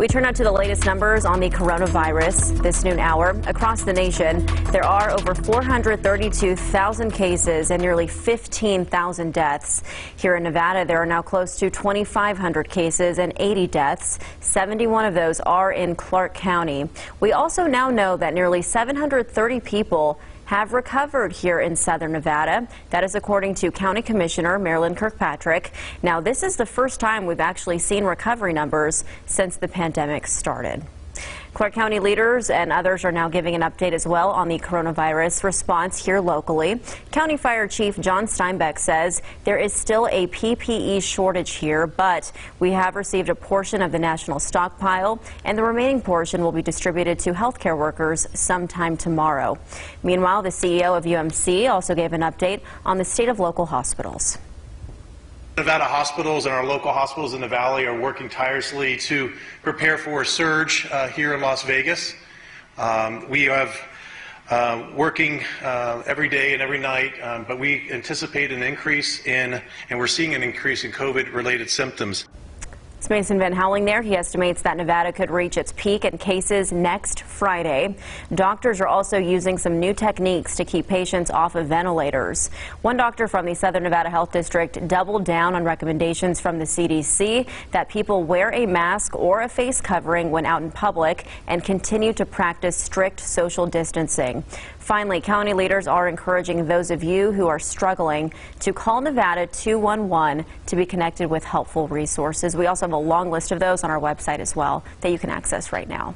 We turn now to the latest numbers on the coronavirus this noon hour. Across the nation, there are over 432,000 cases and nearly 15,000 deaths. Here in Nevada, there are now close to 2,500 cases and 80 deaths. 71 of those are in Clark County. We also now know that nearly 730 people have recovered here in southern Nevada. That is according to County Commissioner Marilyn Kirkpatrick. Now, this is the first time we've actually seen recovery numbers since the pandemic started. Clark County leaders and others are now giving an update as well on the coronavirus response here locally. County Fire Chief John Steinbeck says there is still a PPE shortage here, but we have received a portion of the national stockpile, and the remaining portion will be distributed to healthcare workers sometime tomorrow. Meanwhile, the CEO of UMC also gave an update on the state of local hospitals. Nevada hospitals and our local hospitals in the valley are working tirelessly to prepare for a surge uh, here in Las Vegas. Um, we have uh, working uh, every day and every night, um, but we anticipate an increase in, and we're seeing an increase in COVID-related symptoms. Mason Van Houweling there. He estimates that Nevada could reach its peak in cases next Friday. Doctors are also using some new techniques to keep patients off of ventilators. One doctor from the Southern Nevada Health District doubled down on recommendations from the CDC that people wear a mask or a face covering when out in public and continue to practice strict social distancing. Finally, county leaders are encouraging those of you who are struggling to call Nevada 211 to be connected with helpful resources. We also have a long list of those on our website as well that you can access right now.